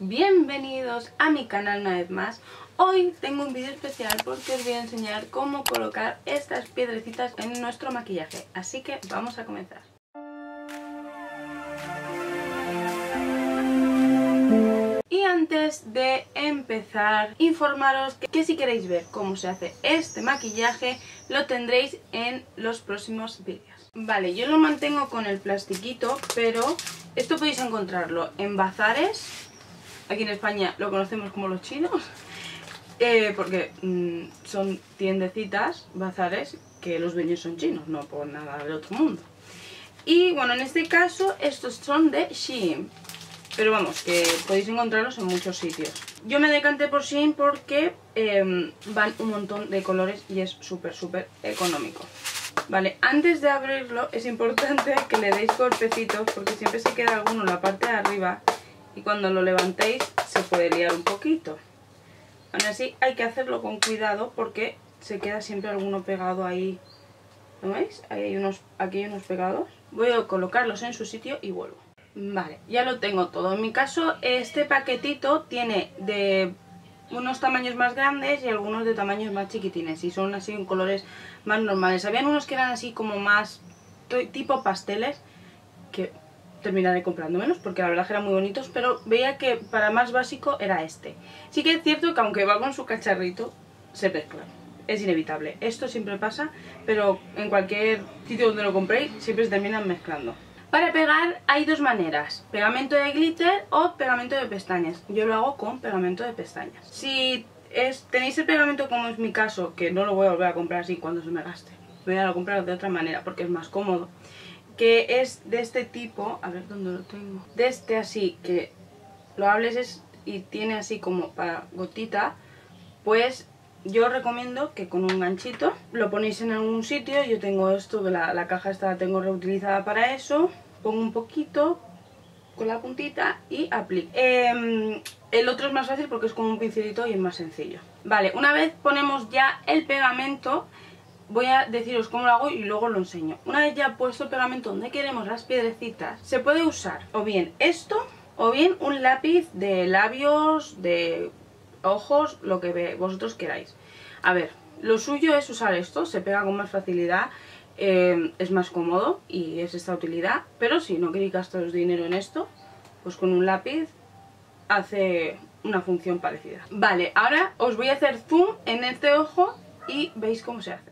bienvenidos a mi canal una vez más. Hoy tengo un vídeo especial porque os voy a enseñar cómo colocar estas piedrecitas en nuestro maquillaje. Así que vamos a comenzar. Y antes de empezar, informaros que, que si queréis ver cómo se hace este maquillaje Lo tendréis en los próximos vídeos. Vale, yo lo mantengo con el plastiquito, pero esto podéis encontrarlo en bazares aquí en España lo conocemos como los chinos, eh, porque mm, son tiendecitas, bazares, que los dueños son chinos, no por nada del otro mundo. Y bueno, en este caso estos son de Shein, pero vamos, que podéis encontrarlos en muchos sitios. Yo me decanté por Shein porque em, van un montón de colores y es súper, súper económico. Vale, antes de abrirlo es importante que le deis golpecitos porque siempre se queda alguno en la parte de arriba y cuando lo levantéis se puede liar un poquito. Aún así hay que hacerlo con cuidado porque se queda siempre alguno pegado ahí. ¿Lo veis? Ahí hay unos, aquí hay unos pegados. Voy a colocarlos en su sitio y vuelvo. Vale, ya lo tengo todo. En mi caso este paquetito tiene de unos tamaños más grandes y algunos de tamaños más chiquitines y son así en colores más normales. Habían unos que eran así como más tipo pasteles que terminaré comprando menos porque la verdad que eran muy bonitos, pero veía que para más básico era este. Sí que es cierto que aunque va con su cacharrito, se mezclan. Es inevitable. Esto siempre pasa, pero en cualquier sitio donde lo compréis siempre se terminan mezclando. Para pegar hay dos maneras, pegamento de glitter o pegamento de pestañas. Yo lo hago con pegamento de pestañas. Si tenéis el pegamento como es mi caso, que no lo voy a volver a comprar así cuando se me gaste, voy a comprar de otra manera porque es más cómodo que es de este tipo, a ver dónde lo tengo, de este así, que lo hables es, y tiene así como para gotita, pues yo recomiendo que con un ganchito lo ponéis en algún sitio, yo tengo esto, la, la caja esta la tengo reutilizada para eso, pongo un poquito con la puntita y aplico. Em, el otro es más fácil porque es como un pincelito y es más sencillo. Vale, una vez ponemos ya el pegamento, voy a deciros cómo lo hago y luego lo enseño. Una vez ya puesto el pegamento donde queremos las piedrecitas, se puede usar o bien esto o bien un lápiz de labios, de ojos, lo que vosotros queráis. A ver, lo suyo es usar esto, se pega con más facilidad, eh, es más cómodo y es esta utilidad, pero si no queréis gastaros dinero en esto, pues con un lápiz hace una función parecida. Vale, ahora os voy a hacer zoom en este ojo y veis cómo se hace.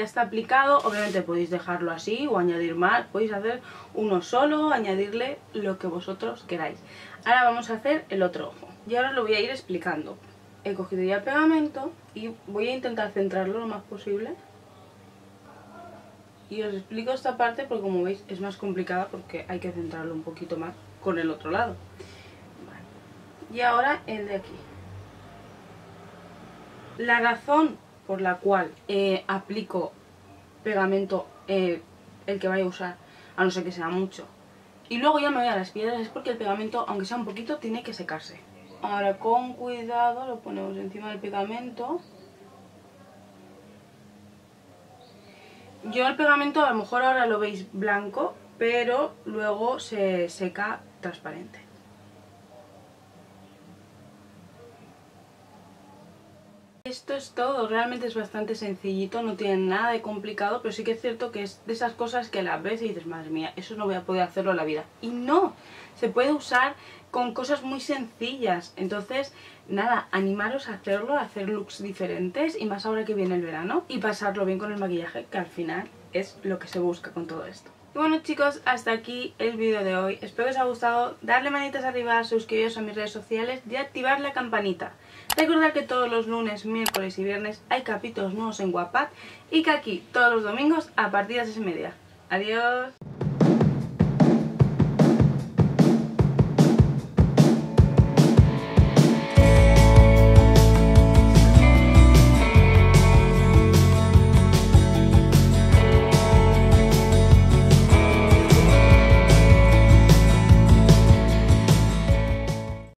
Ya está aplicado, obviamente podéis dejarlo así o añadir más, podéis hacer uno solo, añadirle lo que vosotros queráis. Ahora vamos a hacer el otro ojo y ahora lo voy a ir explicando. He cogido ya el pegamento y voy a intentar centrarlo lo más posible. Y os explico esta parte porque como veis es más complicada porque hay que centrarlo un poquito más con el otro lado. Y ahora el de aquí. La razón por la cual eh, aplico pegamento eh, el que vaya a usar, a no ser que sea mucho. Y luego ya me voy a las piedras, es porque el pegamento, aunque sea un poquito, tiene que secarse. Ahora con cuidado lo ponemos encima del pegamento. Yo el pegamento a lo mejor ahora lo veis blanco, pero luego se seca transparente. Esto es todo, realmente es bastante sencillito, no tiene nada de complicado, pero sí que es cierto que es de esas cosas que la ves y dices, madre mía, eso no voy a poder hacerlo en la vida. Y no, se puede usar con cosas muy sencillas, entonces nada, animaros a hacerlo, a hacer looks diferentes y más ahora que viene el verano y pasarlo bien con el maquillaje, que al final es lo que se busca con todo esto. Y bueno chicos, hasta aquí el vídeo de hoy. Espero que os haya gustado. Darle manitas arriba, suscribiros a mis redes sociales y activar la campanita. Recordad que todos los lunes, miércoles y viernes hay capítulos nuevos en Wapat y que aquí todos los domingos a partir de las 6 y media. Adiós.